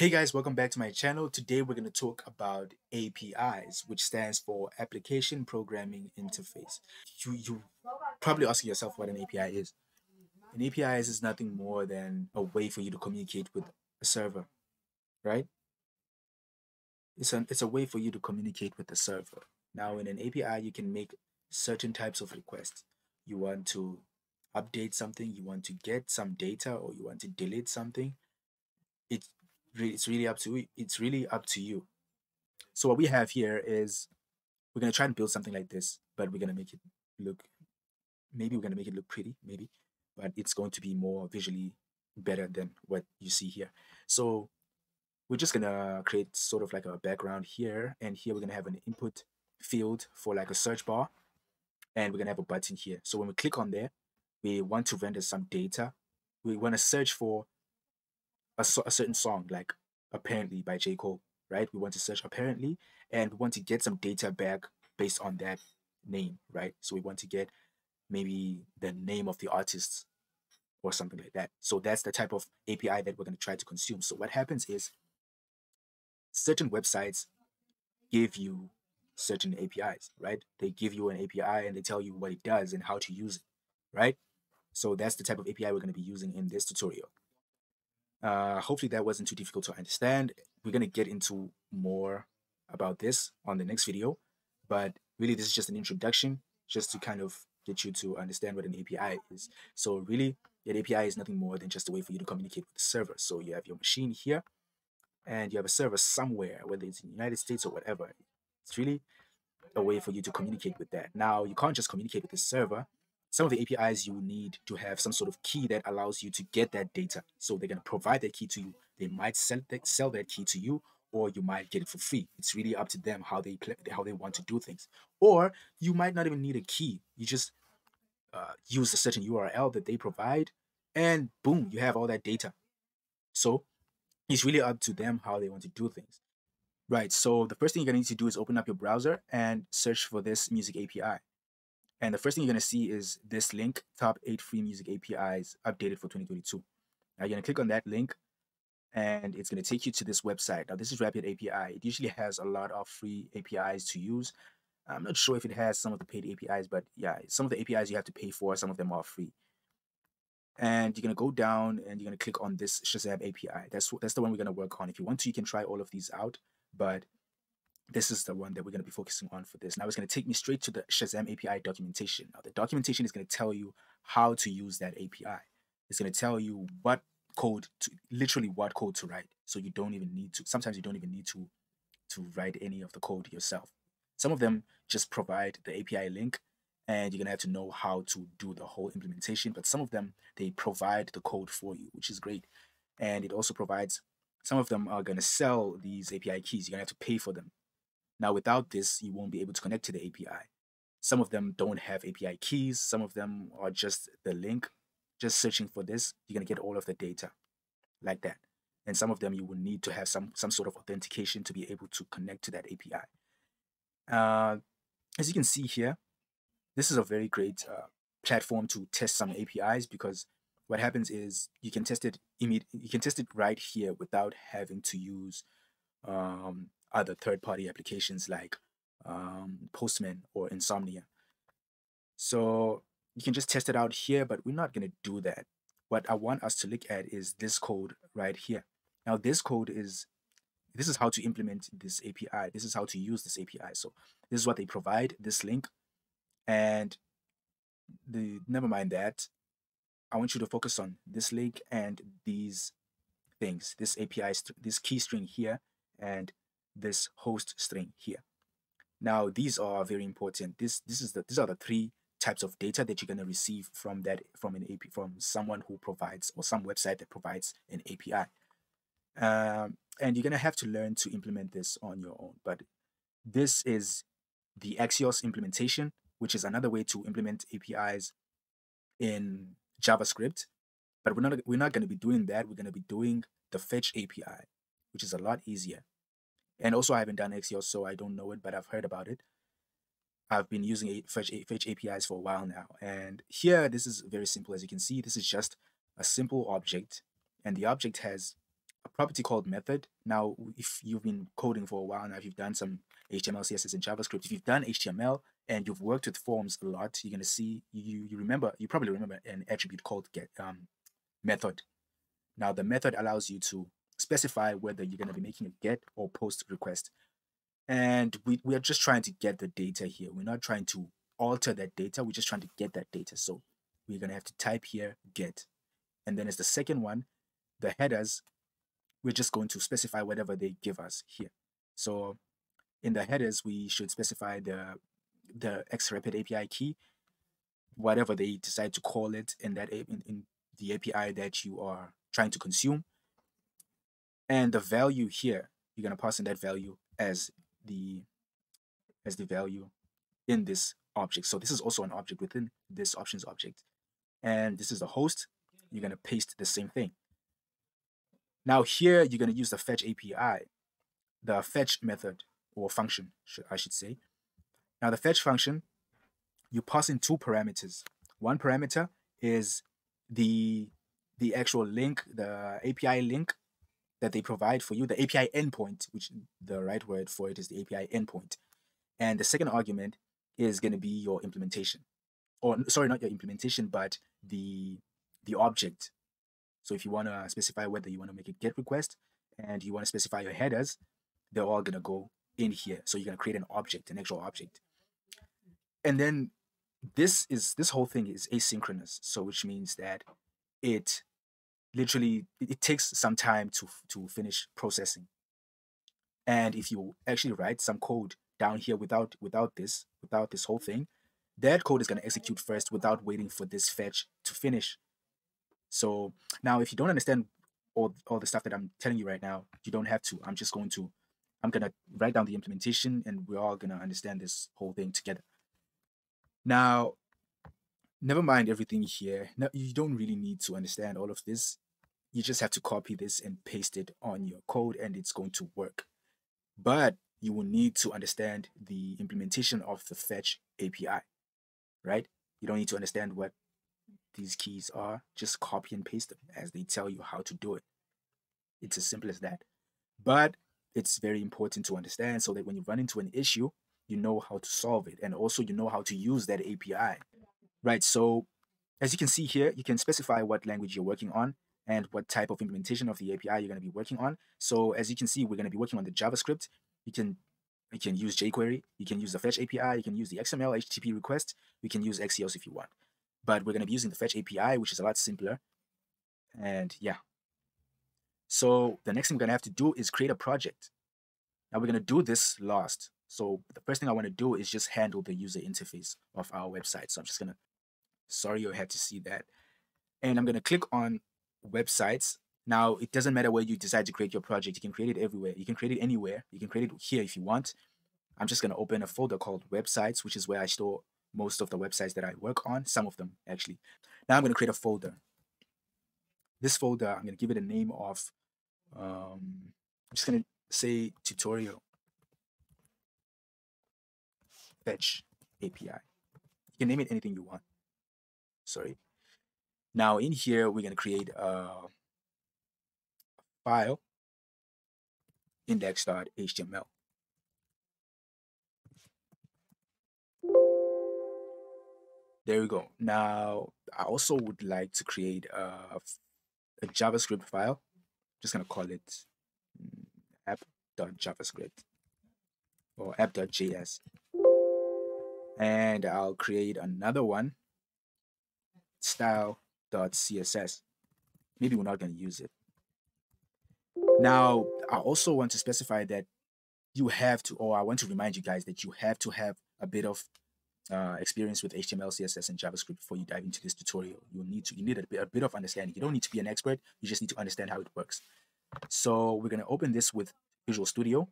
Hey guys, welcome back to my channel. Today we're going to talk about APIs, which stands for Application Programming Interface. You you probably asking yourself what an API is. An API is is nothing more than a way for you to communicate with a server, right? It's an it's a way for you to communicate with the server. Now in an API you can make certain types of requests. You want to update something, you want to get some data or you want to delete something. It it's really up to it's really up to you. So what we have here is we're going to try and build something like this but we're going to make it look maybe we're going to make it look pretty maybe but it's going to be more visually better than what you see here. So we're just going to create sort of like a background here and here we're going to have an input field for like a search bar and we're going to have a button here. So when we click on there we want to render some data. We want to search for a, a certain song, like apparently by J. Cole, right? We want to search apparently, and we want to get some data back based on that name, right? So we want to get maybe the name of the artist or something like that. So that's the type of API that we're going to try to consume. So what happens is certain websites give you certain APIs, right? They give you an API and they tell you what it does and how to use it, right? So that's the type of API we're going to be using in this tutorial. Uh, hopefully that wasn't too difficult to understand. We're going to get into more about this on the next video, but really this is just an introduction just to kind of get you to understand what an API is. So really, an API is nothing more than just a way for you to communicate with the server. So you have your machine here, and you have a server somewhere, whether it's in the United States or whatever. It's really a way for you to communicate with that. Now, you can't just communicate with the server some of the APIs you will need to have some sort of key that allows you to get that data. So they're going to provide that key to you. They might sell that, sell that key to you, or you might get it for free. It's really up to them how they play, how they want to do things. Or you might not even need a key. You just uh, use a certain URL that they provide, and boom, you have all that data. So it's really up to them how they want to do things. Right. So the first thing you're going to need to do is open up your browser and search for this music API. And the first thing you're going to see is this link, top eight free music APIs updated for 2022. Now you're going to click on that link and it's going to take you to this website. Now this is Rapid API. It usually has a lot of free APIs to use. I'm not sure if it has some of the paid APIs, but yeah, some of the APIs you have to pay for, some of them are free. And you're going to go down and you're going to click on this Shazam API. That's, that's the one we're going to work on. If you want to, you can try all of these out, but this is the one that we're going to be focusing on for this. Now it's going to take me straight to the Shazam API documentation. Now the documentation is going to tell you how to use that API. It's going to tell you what code to literally what code to write. So you don't even need to sometimes you don't even need to to write any of the code yourself. Some of them just provide the API link and you're going to have to know how to do the whole implementation, but some of them they provide the code for you, which is great. And it also provides some of them are going to sell these API keys. You're going to have to pay for them now, without this, you won't be able to connect to the API. Some of them don't have API keys. Some of them are just the link. Just searching for this, you're going to get all of the data like that. And some of them you will need to have some, some sort of authentication to be able to connect to that API. Uh, as you can see here, this is a very great uh, platform to test some APIs because what happens is you can test it you can test it right here without having to use um, other third-party applications like um, Postman or Insomnia. So you can just test it out here, but we're not going to do that. What I want us to look at is this code right here. Now this code is, this is how to implement this API. This is how to use this API. So this is what they provide, this link. And the never mind that. I want you to focus on this link and these things, this API, this key string here, and this host string here. Now, these are very important. This this is the these are the three types of data that you're going to receive from that from an API from someone who provides or some website that provides an API. Um, and you're going to have to learn to implement this on your own. But this is the Axios implementation, which is another way to implement APIs in JavaScript. But we're not we're not going to be doing that. We're going to be doing the fetch API, which is a lot easier. And also, I haven't done Axios, so I don't know it, but I've heard about it. I've been using Fetch, Fetch APIs for a while now. And here, this is very simple. As you can see, this is just a simple object. And the object has a property called method. Now, if you've been coding for a while now, if you've done some HTML, CSS, and JavaScript, if you've done HTML and you've worked with forms a lot, you're gonna see you you remember you probably remember an attribute called get um, method. Now, the method allows you to specify whether you're gonna be making a get or post request, and we we are just trying to get the data here. We're not trying to alter that data. We're just trying to get that data. So we're gonna have to type here get, and then as the second one, the headers we're just going to specify whatever they give us here. So in the headers, we should specify the the XRapid API key, whatever they decide to call it in that in, in the API that you are trying to consume. And the value here, you're gonna pass in that value as the as the value in this object. So this is also an object within this options object. And this is the host. You're gonna paste the same thing. Now here you're going to use the fetch API, the fetch method or function, I should say. Now the fetch function, you pass in two parameters. One parameter is the the actual link, the API link that they provide for you, the API endpoint, which the right word for it is the API endpoint. And the second argument is going to be your implementation. Or sorry, not your implementation, but the the object so if you want to specify whether you want to make a GET request and you want to specify your headers, they're all going to go in here. So you're going to create an object, an actual object. And then this is this whole thing is asynchronous. So which means that it literally it takes some time to to finish processing. And if you actually write some code down here without without this, without this whole thing, that code is going to execute first without waiting for this fetch to finish. So now, if you don't understand all, all the stuff that I'm telling you right now, you don't have to. I'm just going to, I'm going to write down the implementation and we're all going to understand this whole thing together. Now, never mind everything here. Now, you don't really need to understand all of this. You just have to copy this and paste it on your code and it's going to work. But you will need to understand the implementation of the fetch API, right? You don't need to understand what these keys are, just copy and paste them as they tell you how to do it. It's as simple as that. But it's very important to understand so that when you run into an issue, you know how to solve it and also you know how to use that API. Right, so as you can see here, you can specify what language you're working on and what type of implementation of the API you're going to be working on. So as you can see, we're going to be working on the JavaScript. You can you can use jQuery, you can use the Fetch API, you can use the XML HTTP request, you can use Axios if you want but we're going to be using the fetch API, which is a lot simpler. And yeah. So the next thing we're going to have to do is create a project. Now we're going to do this last. So the first thing I want to do is just handle the user interface of our website. So I'm just going to, sorry you had to see that. And I'm going to click on websites. Now it doesn't matter where you decide to create your project. You can create it everywhere. You can create it anywhere. You can create it here if you want. I'm just going to open a folder called websites, which is where I store most of the websites that I work on, some of them actually. Now I'm going to create a folder. This folder, I'm going to give it a name of, um, I'm just going to say tutorial fetch API. You can name it anything you want. Sorry. Now in here, we're going to create a file index.html. There we go. Now, I also would like to create a, a JavaScript file. Just gonna call it mm, app.javascript or app.js. And I'll create another one, style.css. Maybe we're not gonna use it. Now, I also want to specify that you have to, or I want to remind you guys that you have to have a bit of uh, experience with HTML, CSS, and JavaScript before you dive into this tutorial. You need to you need a bit, a bit of understanding. You don't need to be an expert. You just need to understand how it works. So we're gonna open this with Visual Studio,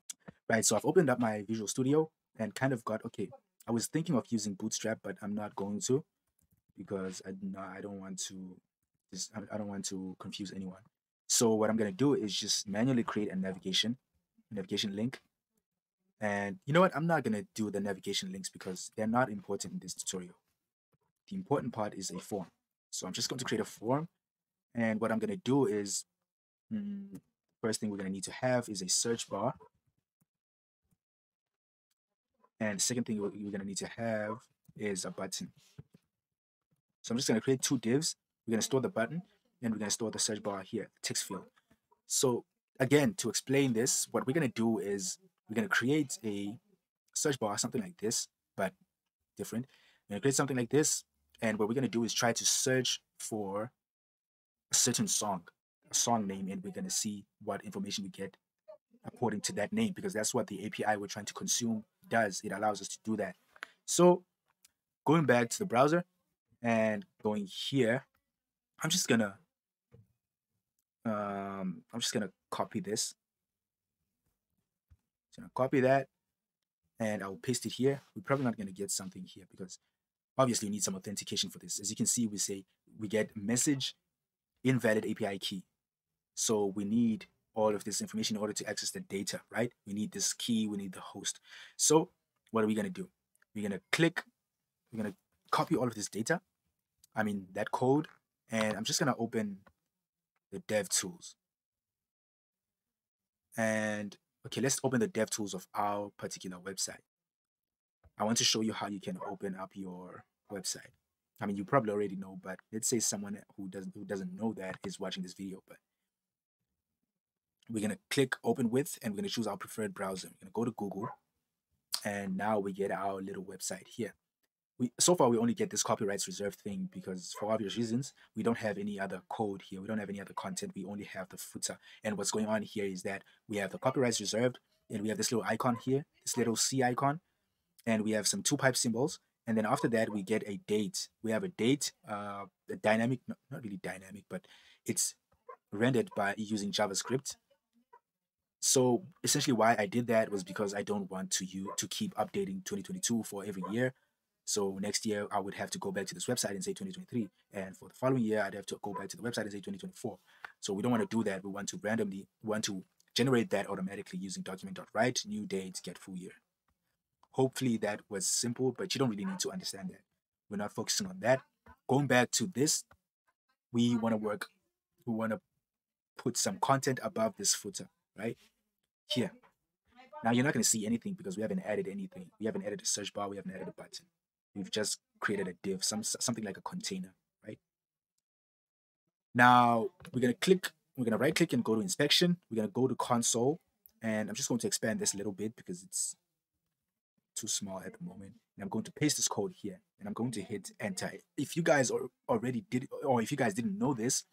right? So I've opened up my Visual Studio and kind of got okay. I was thinking of using Bootstrap, but I'm not going to because I no, I don't want to just I don't want to confuse anyone. So what I'm gonna do is just manually create a navigation navigation link and you know what? I'm not to do the navigation links because they're not important in this tutorial. The important part is a form. So I'm just going to create a form. And what I'm to do is, hmm, first thing we're to need to have is a search bar. And second thing we're to need to have is a button. So I'm just going to create two divs. We're going to store the button and we're going to store the search bar here, text field. So again, to explain this, what we're going to do is we're going to create a search bar, something like this, but different. We're going to create something like this. And what we're going to do is try to search for a certain song, a song name, and we're going to see what information we get according to that name because that's what the API we're trying to consume does. It allows us to do that. So going back to the browser and going here, I'm just gonna um, I'm just gonna copy this. So gonna copy that and I'll paste it here. We're probably not gonna get something here because obviously you need some authentication for this. As you can see, we say we get message invalid API key. So we need all of this information in order to access the data, right? We need this key, we need the host. So what are we gonna do? We're gonna click, we're gonna copy all of this data, I mean that code, and I'm just gonna open the dev tools. And okay, let's open the dev tools of our particular website. I want to show you how you can open up your website. I mean, you probably already know, but let's say someone who doesn't who doesn't know that is watching this video, but we're to click open with and we're to choose our preferred browser. We're to go to Google and now we get our little website here. We, so far we only get this copyrights reserved thing because for obvious reasons we don't have any other code here we don't have any other content we only have the footer. And what's going on here is that we have the copyrights reserved and we have this little icon here this little C icon and we have some two pipe symbols. And then after that we get a date. We have a date uh, a dynamic not, really dynamic but it's rendered by using JavaScript. So essentially why I did that was because I don't want to you to keep updating 2022 for every year. So next year I would have to go back to this website and say 2023. And for the following year, I'd have to go back to the website and say 2024. So we don't want to do that. We want to randomly want to generate that automatically using document.write, new date, get full year. Hopefully that was simple, but you don't really need to understand that. We're not focusing on that. Going back to this, we want to work, we want to put some content above this footer right? Here. Now you're not going to see anything because we haven't added anything. We haven't added a search bar. We haven't added a button. We've just created a div, some something like a container, right? Now we're to click, we're to right click and go to inspection. We're to go to console and I'm just going to expand this a little bit because it's too small at the moment. And I'm going to paste this code here and I'm going to hit enter. If you guys already did, or if you guys didn't know this,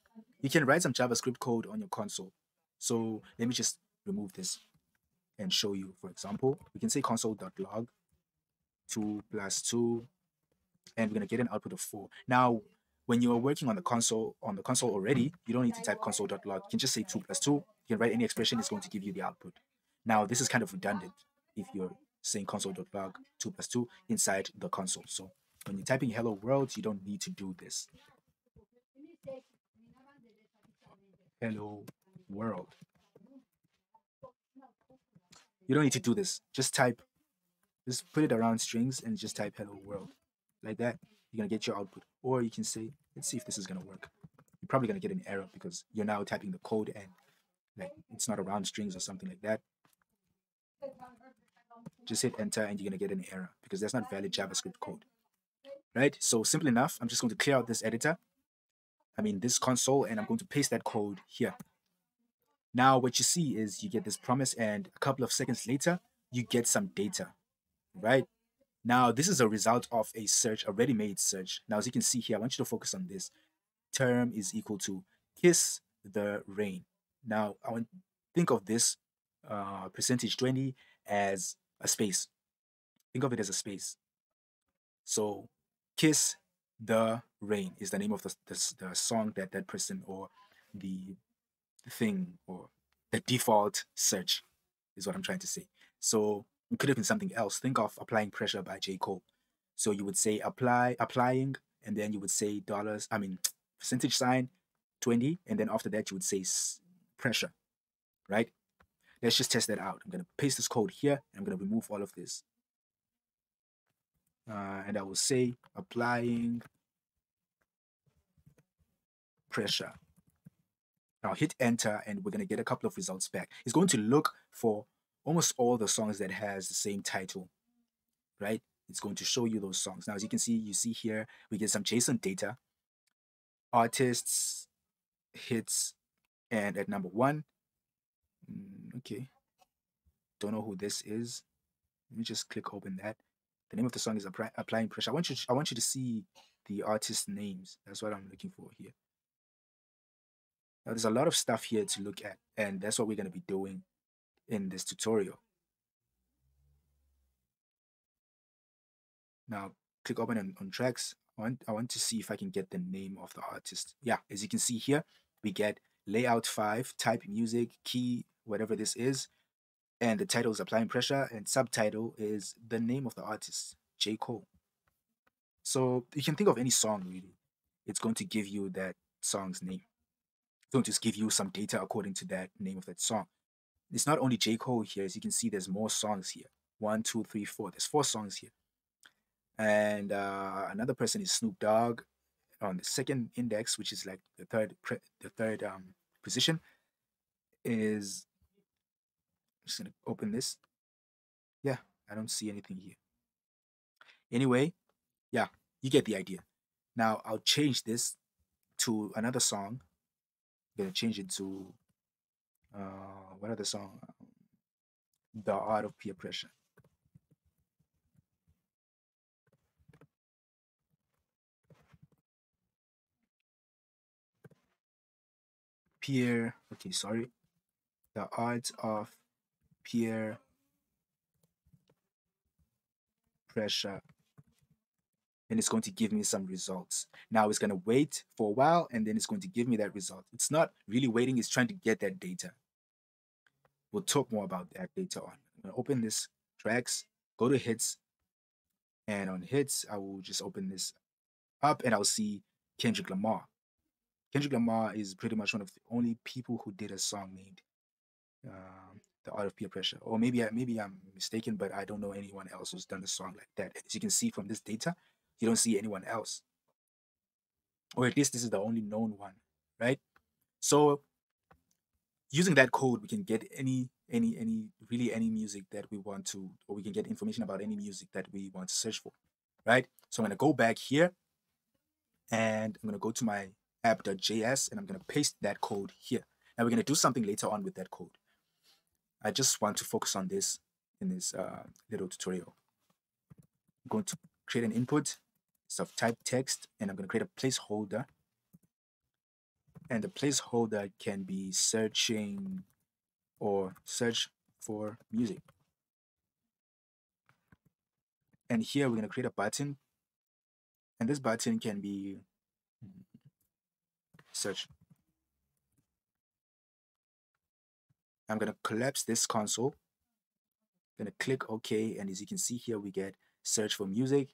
you can write some JavaScript code on your console so let me just remove this and show you. For example, we can say console.log 2 plus 2 and we're going to get an output of 4. Now, when you are working on the console on the console already, you don't need to type console.log. You can just say 2 plus 2. You can write any expression, it's going to give you the output. Now, this is kind of redundant if you're saying console.log 2 plus 2 inside the console. So when you're typing hello world, you don't need to do this. Hello world. You don't need to do this. Just type, just put it around strings and just type hello world. Like that, you're gonna get your output. Or you can say, let's see if this is gonna work. You're probably gonna get an error because you're now typing the code and like it's not around strings or something like that. Just hit enter and you're gonna get an error because that's not valid JavaScript code. Right? So simple enough. I'm just going to clear out this editor. I mean this console and I'm going to paste that code here. Now, what you see is you get this promise, and a couple of seconds later, you get some data, right? Now, this is a result of a search, a ready-made search. Now, as you can see here, I want you to focus on this. Term is equal to kiss the rain. Now, I want think of this uh, percentage 20 as a space. Think of it as a space. So, kiss the rain is the name of the, the, the song that that person or the thing or the default search is what I'm trying to say. So it could have been something else. Think of applying pressure by J. Cole. So you would say apply applying and then you would say dollars, I mean percentage sign 20 and then after that you would say pressure, right? Let's just test that out. I'm going to paste this code here and I'm going to remove all of this. Uh, and I will say applying pressure I'll hit enter and we're going to get a couple of results back. It's going to look for almost all the songs that has the same title, right? It's going to show you those songs. Now, as you can see, you see here, we get some JSON data, artists, hits, and at number one, mm, okay, don't know who this is. Let me just click open that. The name of the song is Applying Pressure. I want you, to, I want you to see the artist names. That's what I'm looking for here. Now, there's a lot of stuff here to look at, and that's what we're going to be doing in this tutorial. Now, click open on, on tracks. I want, I want to see if I can get the name of the artist. Yeah, as you can see here, we get layout 5, type music, key, whatever this is, and the title is applying pressure, and subtitle is the name of the artist, J. Cole. So you can think of any song really. It's going to give you that song's name. Don't just give you some data according to that name of that song. It's not only J. Cole here, as you can see, there's more songs here. One, two, three, four. There's four songs here. And uh, another person is Snoop Dogg on the second index, which is like the third the third um, position, is I'm just gonna open this. Yeah, I don't see anything here. Anyway, yeah, you get the idea. Now I'll change this to another song I'm gonna change it to uh, Um, what other song? Um, the Art of Peer Pressure. Peer, okay, sorry. The Art of Peer Pressure and it's going to give me some results. Now it's going to wait for a while and then it's going to give me that result. It's not really waiting, it's trying to get that data. We'll talk more about that later on. I'm going to open this tracks, go to hits, and on hits, I will just open this up and I'll see Kendrick Lamar. Kendrick Lamar is pretty much one of the only people who did a song named um, "The Art of Peer Pressure," or maybe I, maybe I'm mistaken, but I don't know anyone else who's done a song like that. As you can see from this data, you don't see anyone else. Or at least this is the only known one, right? So using that code, we can get any, any, any, really any music that we want to, or we can get information about any music that we want to search for, right? So I'm gonna go back here and I'm gonna go to my app.js and I'm gonna paste that code here. Now we're gonna do something later on with that code. I just want to focus on this in this uh, little tutorial. I'm going to create an input of type text and I'm going to create a placeholder and the placeholder can be searching or search for music and here we're going to create a button and this button can be search I'm going to collapse this console I'm going to click OK and as you can see here we get search for music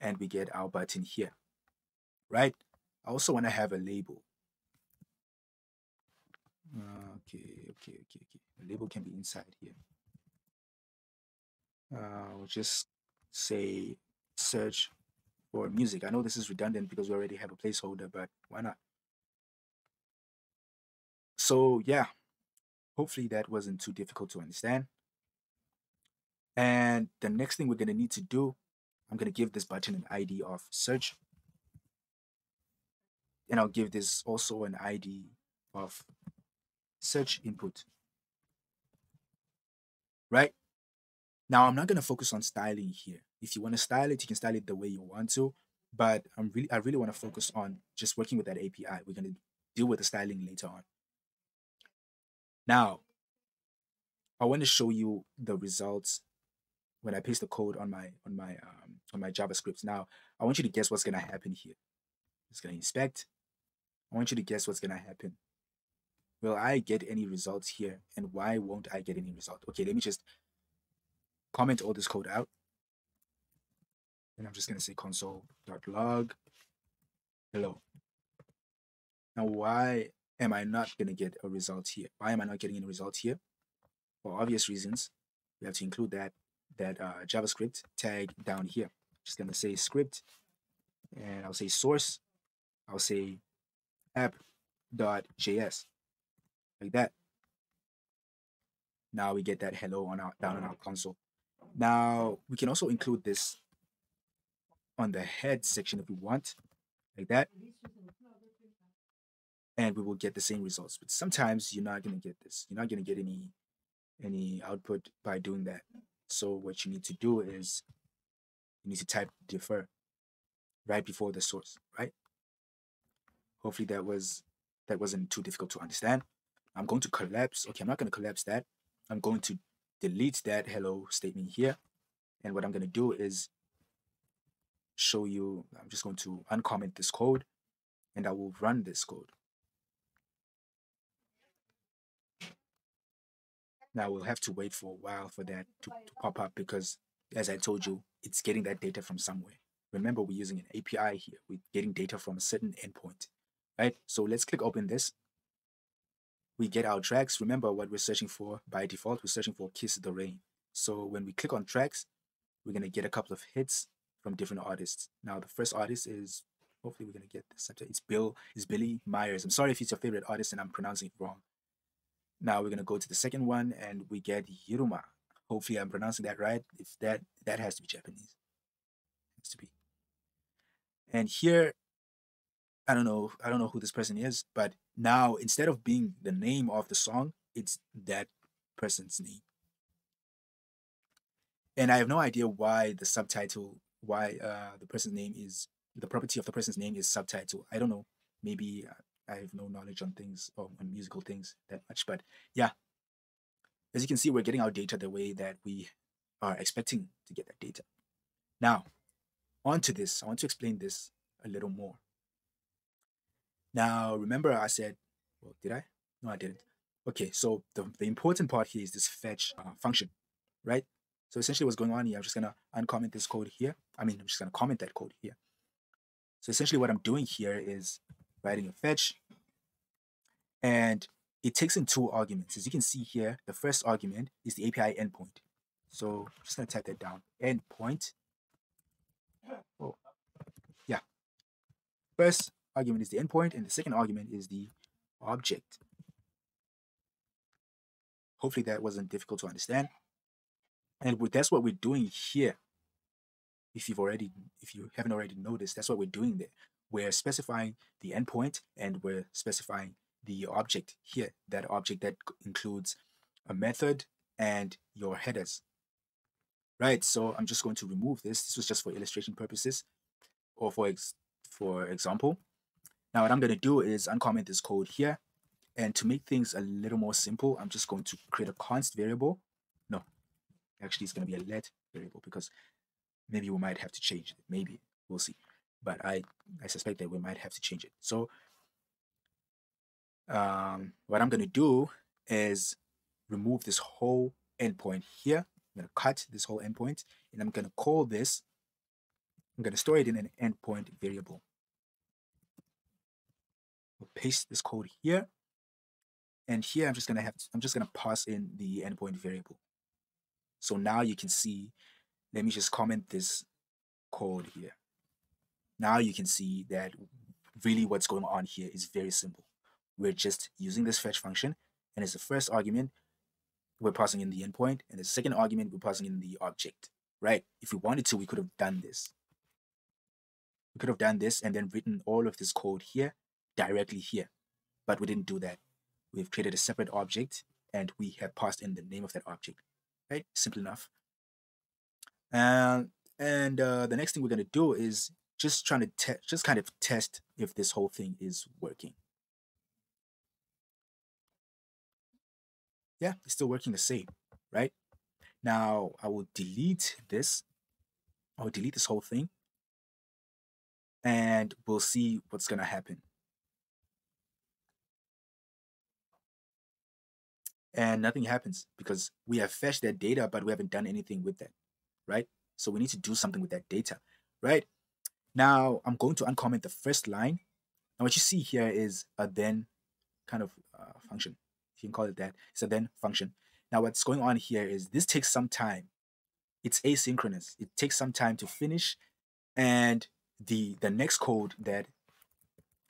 and we get our button here, right? I also want to have a label. Okay, okay, okay, okay. The label can be inside here. Uh, will just say search for music. I know this is redundant because we already have a placeholder, but why not? So yeah, hopefully that wasn't too difficult to understand. And the next thing we're going to need to do I'm going to give this button an ID of search. And I'll give this also an ID of search input. Right? Now, I'm not going to focus on styling here. If you want to style it, you can style it the way you want to. But I'm really, I really want to focus on just working with that API. We're going to deal with the styling later on. Now, I want to show you the results when I paste the code on my on my um, on my JavaScript. Now, I want you to guess what's gonna happen here. It's gonna inspect. I want you to guess what's gonna happen. Will I get any results here? And why won't I get any result? Okay, let me just comment all this code out. And I'm just gonna say console.log hello. Now, why am I not gonna get a result here? Why am I not getting any result here? For obvious reasons, we have to include that that uh, JavaScript tag down here. Just gonna say script, and I'll say source. I'll say app.js. like that. Now we get that hello on our down on our console. Now we can also include this on the head section if we want, like that. And we will get the same results. But sometimes you're not gonna get this. You're not gonna get any any output by doing that. So what you need to do is you need to type defer right before the source, right? Hopefully that was that wasn't too difficult to understand. I'm going to collapse. Okay, I'm not going to collapse that. I'm going to delete that hello statement here. And what I'm going to do is show you, I'm just going to uncomment this code and I will run this code. Now we'll have to wait for a while for that to, to pop up because as I told you, it's getting that data from somewhere. Remember, we're using an API here. We're getting data from a certain endpoint, right? So let's click open this. We get our tracks. Remember what we're searching for by default. We're searching for Kiss the Rain. So when we click on tracks, we're going to get a couple of hits from different artists. Now, the first artist is, hopefully we're going to get this. It's Bill, it's Billie Myers. I'm sorry if it's your favorite artist and I'm pronouncing it wrong. Now we're going to go to the second one and we get Yiruma. Hopefully I'm pronouncing that right. If that, that has to be Japanese. It has to be. And here, I don't know, I don't know who this person is, but now instead of being the name of the song, it's that person's name. And I have no idea why the subtitle, why uh, the person's name is, the property of the person's name is subtitle. I don't know. Maybe uh, I have no knowledge on things, or on musical things that much. But yeah, as you can see, we're getting our data the way that we are expecting to get that data. Now, on to this. I want to explain this a little more. Now, remember I said, well, did I? No, I didn't. Okay, so the, the important part here is this fetch uh, function, right? So essentially what's going on here, I'm just going to uncomment this code here. I mean, I'm just going to comment that code here. So essentially what I'm doing here is writing a fetch and it takes in two arguments. As you can see here, the first argument is the API endpoint. So I'm just going to type that down. Endpoint Oh, yeah. First argument is the endpoint, and the second argument is the object. Hopefully that wasn't difficult to understand. And that's what we're doing here. If you've already, if you haven't already noticed, that's what we're doing there. We're specifying the endpoint and we're specifying the object here. That object that includes a method and your headers right? So I'm just going to remove this. This was just for illustration purposes or for, ex for example. Now what I'm going to do is uncomment this code here. And to make things a little more simple, I'm just going to create a const variable. No, actually it's going to be a let variable because maybe we might have to change it. Maybe, we'll see. But I, I suspect that we might have to change it. So um, what I'm going to do is remove this whole endpoint here I'm going to cut this whole endpoint and I'm going to call this, I'm going to store it in an endpoint variable. We'll paste this code here. And here I'm just to have, to, I'm just going to pass in the endpoint variable. So now you can see, let me just comment this code here. Now you can see that really what's going on here is very simple. We're just using this fetch function and as the first argument, we're passing in the endpoint, and the second argument, we're passing in the object, right? If we wanted to, we could have done this. We could have done this and then written all of this code here directly here, but we didn't do that. We've created a separate object and we have passed in the name of that object, right? Simple enough. And and uh, the next thing we're gonna do is just trying to test, just kind of test if this whole thing is working. yeah, it's still working the same, right? Now I will delete this. I will delete this whole thing and we'll see what's going to happen. And nothing happens because we have fetched that data, but we haven't done anything with that, right? So we need to do something with that data, right? Now I'm going to uncomment the first line. And what you see here is a then kind of uh, function if you can call it that. It's a then function. Now what's going on here is this takes some time. It's asynchronous. It takes some time to finish and the the next code that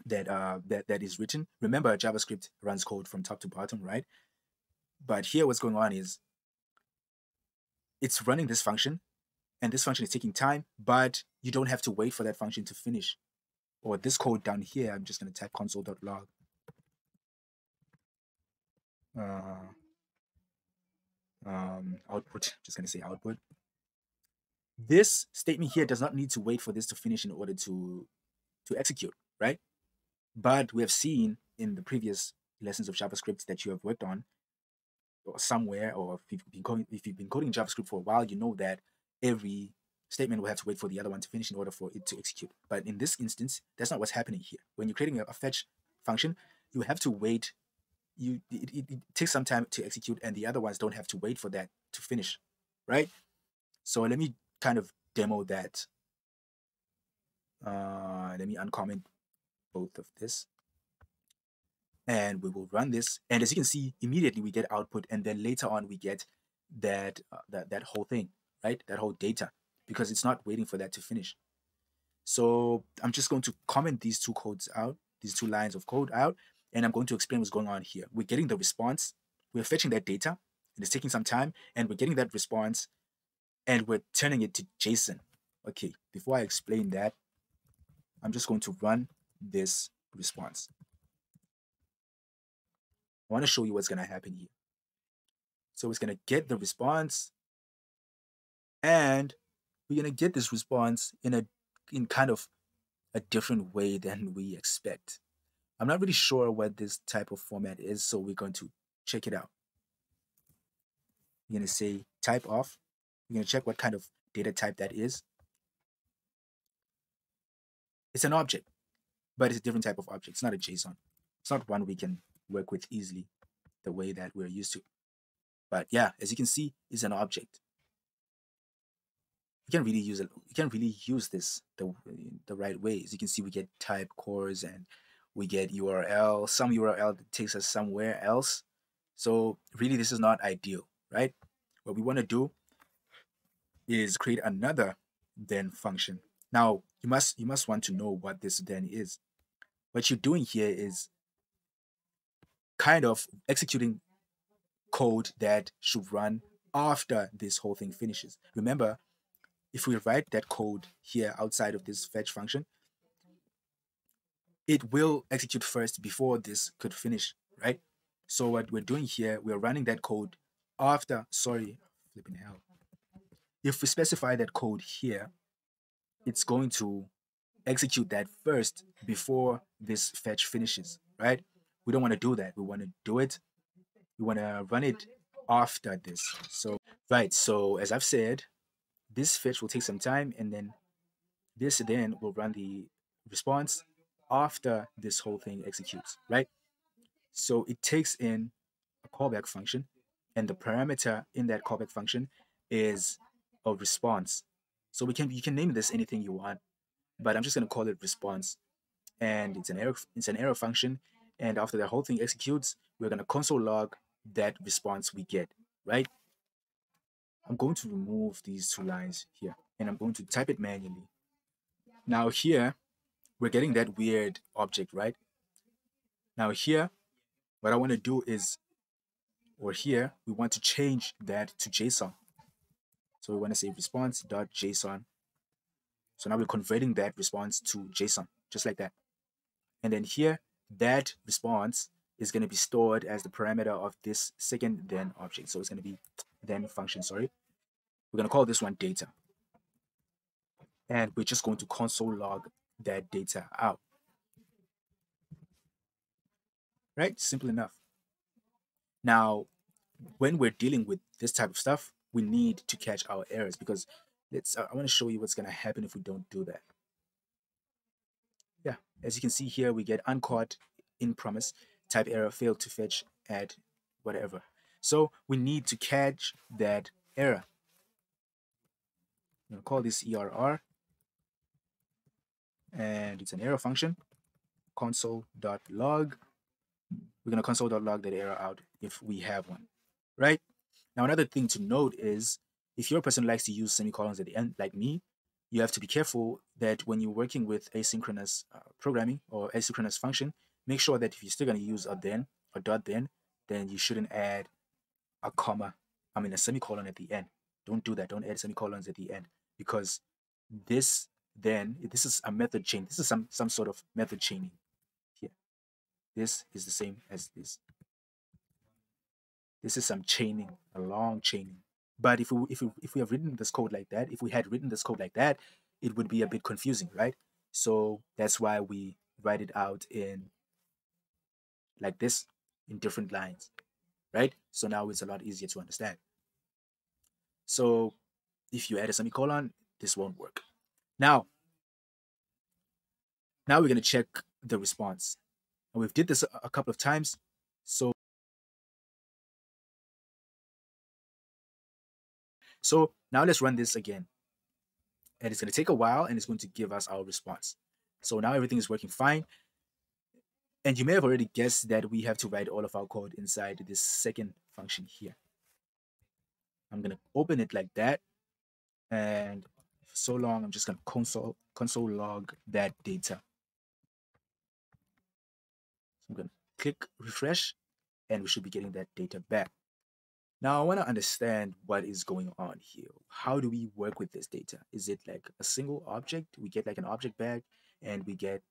that uh that, that is written. Remember JavaScript runs code from top to bottom, right? But here what's going on is it's running this function and this function is taking time, but you don't have to wait for that function to finish. Or this code down here, I'm just going to type console.log. Uh, um, output, just going to say output. This statement here does not need to wait for this to finish in order to, to execute, right? But we have seen in the previous lessons of JavaScript that you have worked on, or somewhere, or if you've been coding, if you've been coding JavaScript for a while, you know that every statement will have to wait for the other one to finish in order for it to execute. But in this instance, that's not what's happening here. When you're creating a, a fetch function, you have to wait. You it, it, it, takes some time to execute, and the other ones don't have to wait for that to finish, right? So let me kind of demo that. Uh, let me uncomment both of this. And we will run this. And as you can see, immediately we get output, and then later on we get that uh, that that whole thing right? That whole data because it's not waiting for that to finish. So I'm just going to comment these two codes out, these two lines of code out, and I'm going to explain what's going on here. We're getting the response, we're fetching that data, and it's taking some time, and we're getting that response, and we're turning it to JSON. Okay, before I explain that, I'm just going to run this response. I want to show you what's going to happen here. So it's going to get the response, and we're going to get this response in a in kind of a different way than we expect. I'm not really sure what this type of format is, so we're going to check it out. We're going to say type off. We're going to check what kind of data type that is. It's an object, but it's a different type of object. It's not a JSON. It's not one we can work with easily the way that we're used to. But yeah, as you can see, it's an object. You can really use it you can really use this the the right way. As you can see we get type cors and we get url some url that takes us somewhere else. So really this is not ideal right? What we want to do is create another then function. Now you must you must want to know what this then is. What you're doing here is kind of executing code that should run after this whole thing finishes remember if we write that code here outside of this fetch function, it will execute first before this could finish, right? So what we're doing here, we're running that code after, sorry, flipping hell. If we specify that code here, it's going to execute that first before this fetch finishes, right? We don't want to do that. We want to do it. We want to run it after this. So, right. So as I've said, this fetch will take some time and then this then will run the response after this whole thing executes, right? So it takes in a callback function and the parameter in that callback function is a response. So we can you can name this anything you want, but I'm just gonna call it response. And it's an error it's an error function. And after the whole thing executes, we're gonna console log that response we get, right? I'm going to remove these two lines here and I'm going to type it manually. Now here, we're getting that weird object, right? Now here, what I want to do is, or here, we want to change that to JSON. So we want to say response.json. So now we're converting that response to JSON, just like that. And then here, that response is going to be stored as the parameter of this second then object. So it's going to be then function, sorry. We're going to call this one data. And we're just going to console log that data out. Right? Simple enough. Now, when we're dealing with this type of stuff, we need to catch our errors because let's I want to show you what's going to happen if we don't do that. As you can see here, we get uncaught in promise, type error, failed to fetch, add, whatever. So we need to catch that error. I'm going to call this ERR. And it's an error function, console.log. We're going to console.log that error out if we have one, right? Now, another thing to note is if you're a person likes to use semicolons at the end, like me, you have to be careful that when you're working with asynchronous uh, programming or asynchronous function, make sure that if you're still going to use a then a dot then, then you shouldn't add a comma, I mean a semicolon at the end. Don't do that. Don't add semicolons at the end because this then this is a method chain. This is some some sort of method chaining here. This is the same as this. This is some chaining, a long chaining. But if we if we, if we have written this code like that, if we had written this code like that, it would be a bit confusing, right? So that's why we write it out in like this in different lines, right? So now it's a lot easier to understand. So if you add a semicolon, this won't work. Now, now we're going to check the response. And we've did this a couple of times. So, so now let's run this again. And it's going to take a while and it's going to give us our response. So now everything is working fine. And you may have already guessed that we have to write all of our code inside this second function here. I'm going to open it like that. And so long, I'm just going to console, console log that data. I'm going to click refresh and we should be getting that data back. Now I want to understand what is going on here. How do we work with this data? Is it like a single object? We get like an object back and we get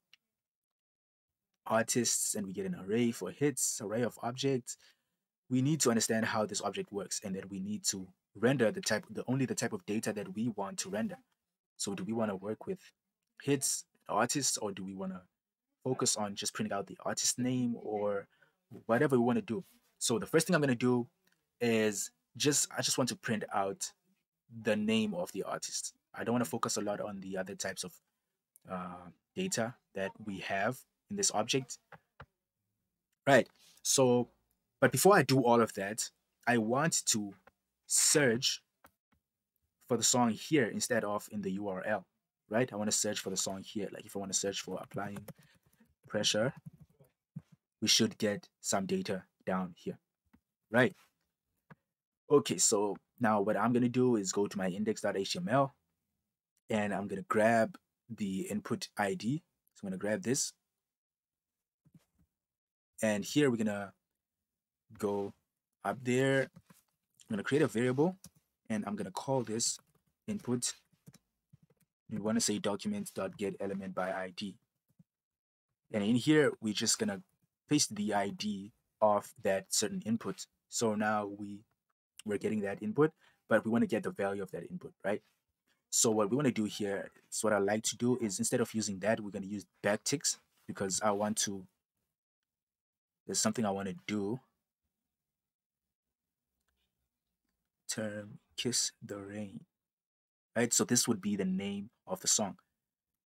artists and we get an array for hits, array of objects. We need to understand how this object works and then we need to render the type the only the type of data that we want to render. So do we want to work with hits, artists, or do we want to focus on just printing out the artist name or whatever we want to do? So the first thing I'm going to do is just, I just want to print out the name of the artist. I don't want to focus a lot on the other types of uh, data that we have in this object. Right. So, but before I do all of that, I want to search for the song here instead of in the URL, right? I want to search for the song here. Like if I want to search for applying pressure, we should get some data down here, right? Okay, so now what I'm going to do is go to my index.html and I'm going to grab the input ID. So I'm going to grab this. And here we're going to go up there. I'm going to create a variable and I'm going to call this input. We want to say document dot get element by ID. And in here, we're just going to paste the ID of that certain input. So now we, we're getting that input, but we want to get the value of that input, right? So what we want to do here, so what I like to do is instead of using that, we're going to use backticks because I want to, there's something I want to do. Term Kiss the Rain. Right? So this would be the name of the song.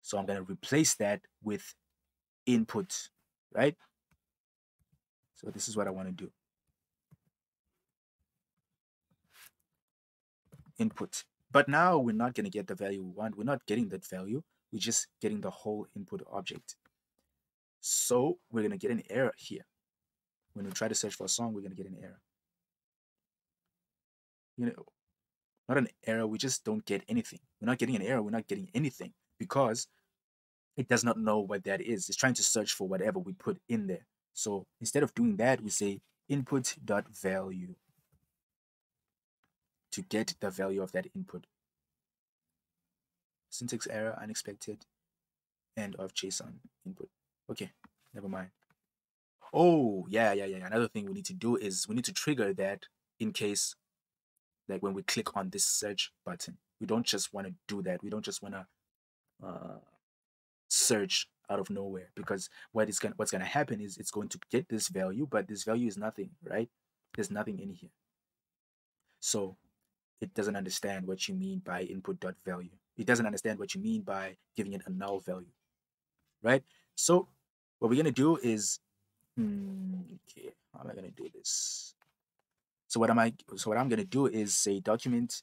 So I'm going to replace that with input, right? So this is what I want to do. Input. But now we're not going to get the value we want. We're not getting that value. We're just getting the whole input object. So we're going to get an error here. When we try to search for a song, we're going to get an error. You know, not an error. We just don't get anything. We're not getting an error. We're not getting anything because it does not know what that is. It's trying to search for whatever we put in there. So instead of doing that, we say input dot value to get the value of that input. Syntax error, unexpected, end of JSON input. Okay, never mind. Oh, yeah, yeah, yeah. Another thing we need to do is we need to trigger that in case like when we click on this search button. We don't just want to do that. We don't just want to uh, search out of nowhere because what is going what's going to happen is it's going to get this value, but this value is nothing, right? There's nothing in here. So it doesn't understand what you mean by input dot value. It doesn't understand what you mean by giving it a null value, right? So what we're gonna do is, hmm, okay, how am I gonna do this? So what am I? So what I'm gonna do is say document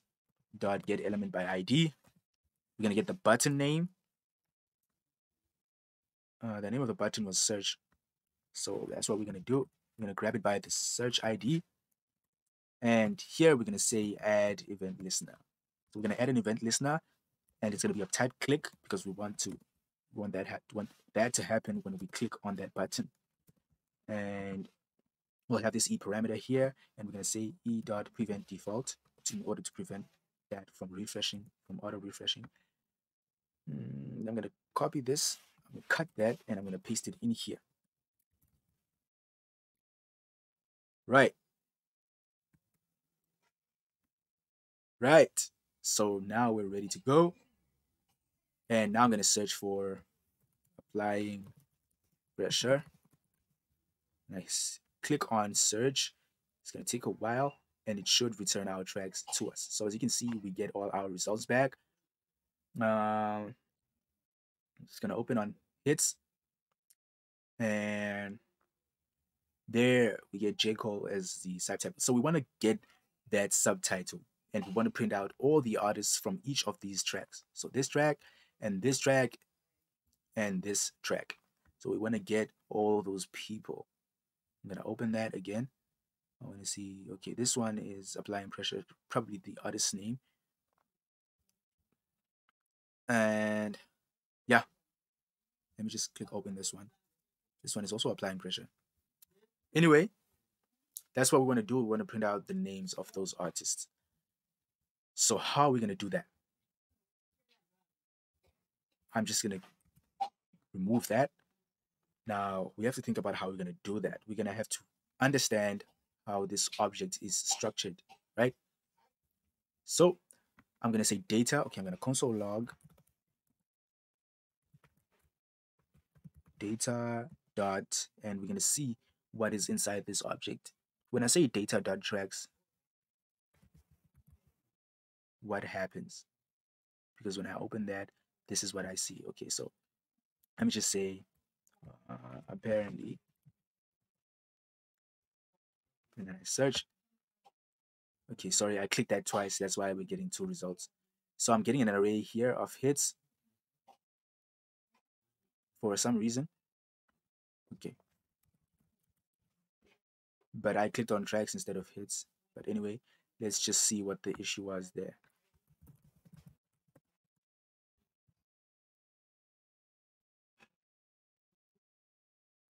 dot get element by ID. We're gonna get the button name. Uh, the name of the button was search. So that's what we're gonna do. We're gonna grab it by the search ID. And here we're gonna say add event listener. So we're gonna add an event listener. and it's going to be of type click because we want to want that want that to happen when we click on that button and we'll have this e parameter here and we're going to say e dot prevent default in order to prevent that from refreshing from auto refreshing mm, i'm going to copy this i'm going to cut that and i'm going to paste it in here right right. So now we're ready to go. And now i'm going to search for applying pressure. Nice. Click on search. It's going to take a while and it should return our tracks to us. So as you can see we get all our results back. Um it's going to open on hits. And there we get J. Cole as the subtitle. So we want to get that subtitle and we want to print out all the artists from each of these tracks. So this track and this track and this track. So we want to get all those people. I'm going to open that again. I want to see, okay, this one is applying pressure, probably the artist's name. And yeah, let me just click open this one. This one is also applying pressure. Anyway, that's what we want to do. We want to print out the names of those artists. So how are we going to do that? I'm just going to remove that. Now we have to think about how we're going to do that. We're going to have to understand how this object is structured, right? So I'm going to say data. Okay, I'm going to console log data dot, and we're going to see what is inside this object. When I say data dot tracks, what happens? Because when I open that, this is what I see. Okay, so let me just say uh, apparently and then I search okay sorry I clicked that twice that's why we're getting two results so I'm getting an array here of hits for some reason okay but I clicked on tracks instead of hits but anyway let's just see what the issue was there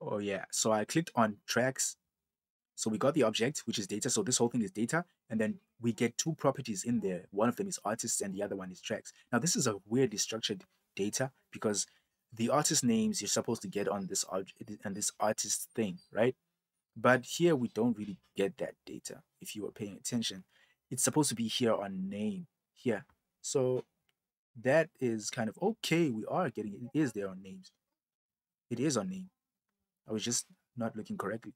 Oh yeah, so I clicked on tracks. So we got the object, which is data. So this whole thing is data. And then we get two properties in there. One of them is artists and the other one is tracks. Now this is a weirdly structured data because the artist names you're supposed to get on this and this artist thing, right? But here we don't really get that data if you were paying attention. It's supposed to be here on name here. So that is kind of okay. We are getting it. It is there on names. It is on name. I was just not looking correctly.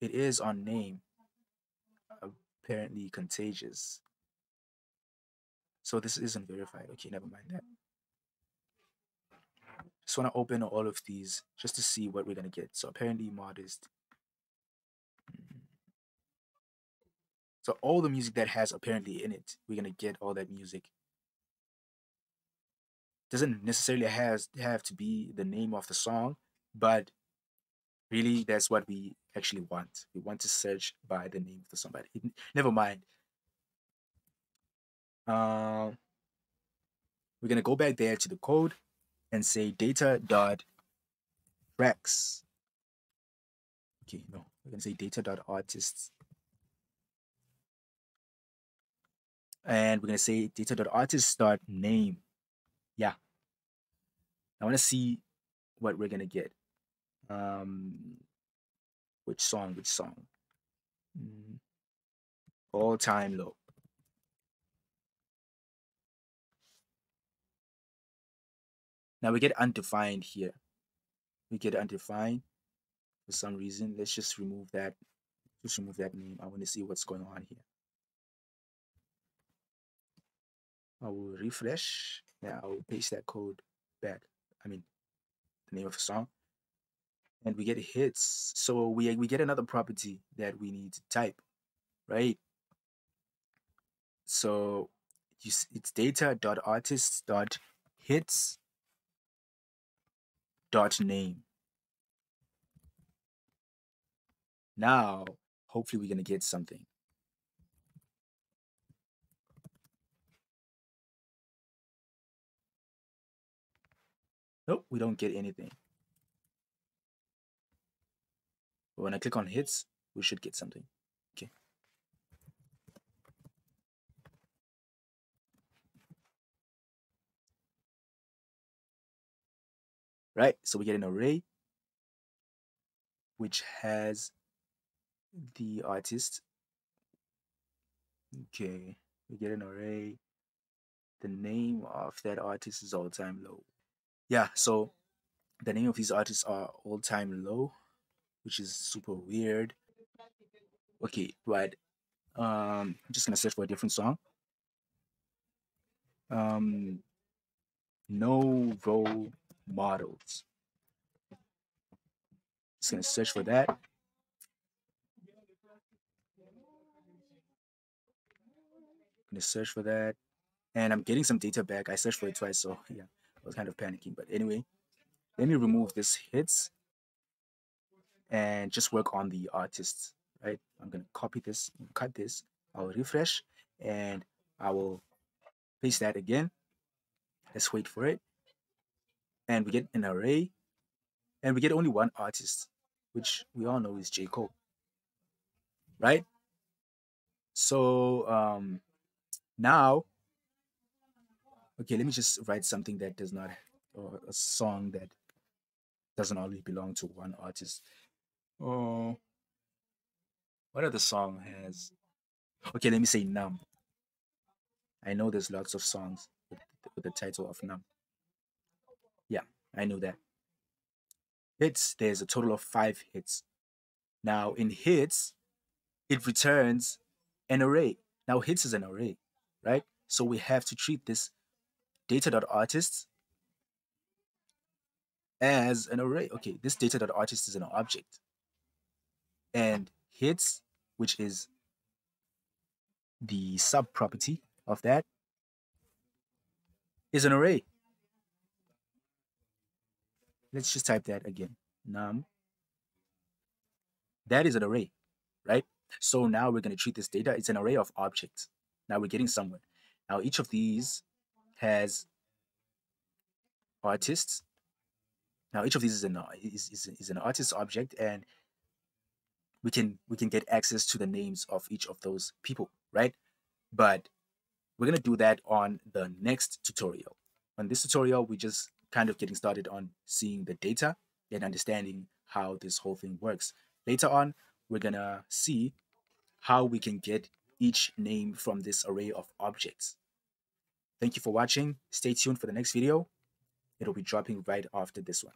It is on name. Apparently contagious. So this isn't verified. Okay, never mind that. Just want to open all of these just to see what we're going to get. So apparently modest. Mm. So all the music that has apparently in it, we're going to get all that music. Doesn't necessarily has have to be the name of the song, but really that's what we actually want. We want to search by the name of somebody. Never mind. Uh, we're to go back there to the code and say data dot tracks. Okay no we're to say data dot artists. And we're to say data dot artists dot name. Yeah. I want to see what we're to get um which song which song? Mm. all time low. Now we get undefined here. We get undefined for some reason. Let's just remove that just remove that name. I want to see what's going on here. I will refresh. Now i will paste that code back. I mean the name of the song and we get hits. So we we get another property that we need to type, right? So you, it's data dot name. Now, hopefully, we're gonna get something. Nope, we don't get anything. But when I click on hits, we should get something. Okay. Right, so we get an array which has the artist. Okay, we get an array. The name of that artist is all time low. Yeah, so the name of these artists are all time low, which is super weird. Okay, right. Um, I'm just gonna search for a different song. Um, no role models. Just gonna search for that. gonna search for that, and I'm getting some data back. I searched for it twice, so yeah, I was kind of panicking. But anyway, let me remove this hits and just work on the artists. Right, I'm gonna copy this, cut this. I'll refresh, and I will paste that again. Let's wait for it, and we get an array, and we get only one artist, which we all know is J Cole. Right. So um, now, okay, let me just write something that does not, or a song that doesn't only belong to one artist. Oh, what other song has? Okay, let me say Numb. I know there's lots of songs with, the title of Numb. Yeah, I know that. Hits, there's a total of five hits. Now, in hits, it returns an array. Now, hits is an array right? So we have to treat this data.artist as an array. Okay, this data.artist is an object. And hits, which is the sub property of that, is an array. Let's just type that again. Numb. That is an array, right? So now we're going to treat this data. It's an array of objects. Now we're getting somewhere. Now each of these has artists. Now each of these is an is, is, is an artist object, and we can we can get access to the names of each of those people, right? But we're gonna do that on the next tutorial. On this tutorial, we're just kind of getting started on seeing the data and understanding how this whole thing works. Later on, we're gonna see how we can get each name from this array of objects. Thank you for watching. Stay tuned for the next video. It'll be dropping right after this one.